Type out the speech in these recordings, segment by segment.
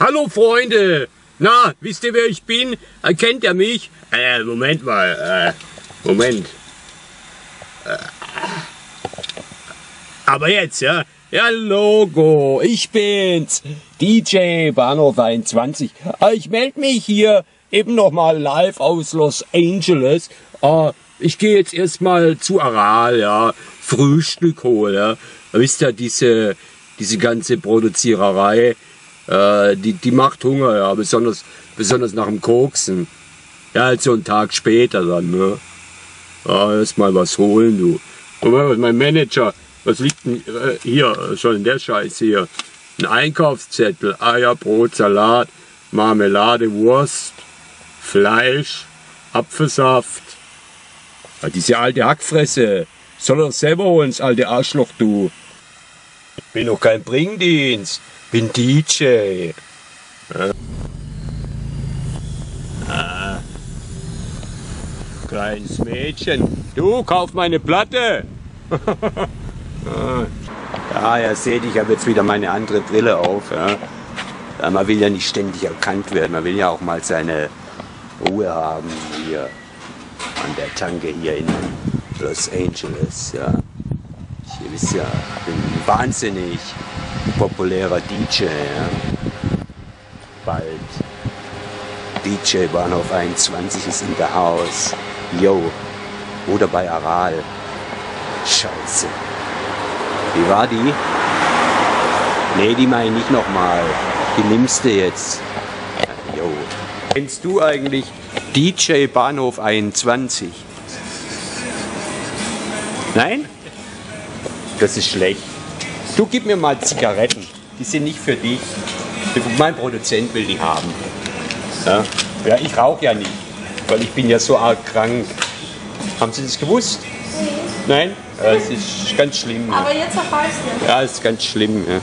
Hallo Freunde! Na, wisst ihr wer ich bin? Erkennt ihr mich? Äh, Moment mal, äh, Moment. Äh, aber jetzt, ja? Ja, Logo, ich bin's. DJ Bahnhof 21. Äh, Ich melde mich hier eben nochmal live aus Los Angeles. Äh, ich gehe jetzt erstmal zu Aral, ja. Frühstück holen, ja. Wisst ihr, diese, diese ganze Produziererei, äh, die, die macht Hunger, ja. Besonders, besonders nach dem Koksen. Ja, halt so einen Tag später dann, ne. Ja, erstmal was holen, du. Und mein Manager, was liegt denn äh, hier schon in der Scheiße hier? Ein Einkaufszettel, Eier, Brot, Salat, Marmelade, Wurst, Fleisch, Apfelsaft. Ja, diese alte Hackfresse. Soll er selber holen, das alte Arschloch, du. Ich bin doch kein Bringdienst. Bin DJ. Ja. Ah. Kleines Mädchen. Du, kauf meine Platte. Ja, ja, seht, ich habe jetzt wieder meine andere Brille auf. Ja, man will ja nicht ständig erkannt werden. Man will ja auch mal seine Ruhe haben hier an der Tanke hier in Los Angeles. Ja. Ihr wisst ja, ich bin ein wahnsinnig populärer DJ. Ja. Bald. DJ Bahnhof 21 ist in der Haus. Yo. Oder bei Aral. Scheiße. Wie war die? Nee, die meine ich nicht nochmal. Die nimmst du jetzt. Ja, Jo. Kennst du eigentlich DJ Bahnhof 21? Nein? Das ist schlecht. Du gib mir mal Zigaretten. Die sind nicht für dich. Mein Produzent will die haben. Ja, ja ich rauche ja nicht, weil ich bin ja so arg krank. Haben Sie das gewusst? Nein? Ja, es ist ganz schlimm. Aber jetzt erfahre ich Ja, ist ganz schlimm. Ja.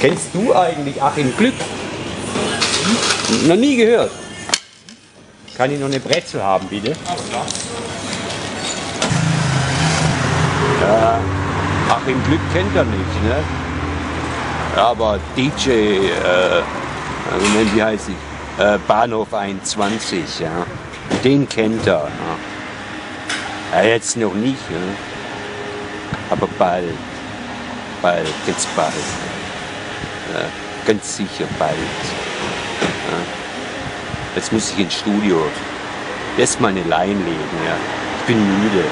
Kennst du eigentlich Achim Glück? Noch nie gehört. Kann ich noch eine Brezel haben, bitte? Ja, Achim Glück kennt er nicht, ne? Aber DJ, äh, Moment, wie heißt ich? Äh, Bahnhof 21, ja. Den kennt er. Ja. Ja, jetzt noch nicht, ja. aber bald. Bald, jetzt bald. Ja, ganz sicher bald. Ja. Jetzt muss ich ins Studio. Mal eine Line legen, ja. Ich bin müde.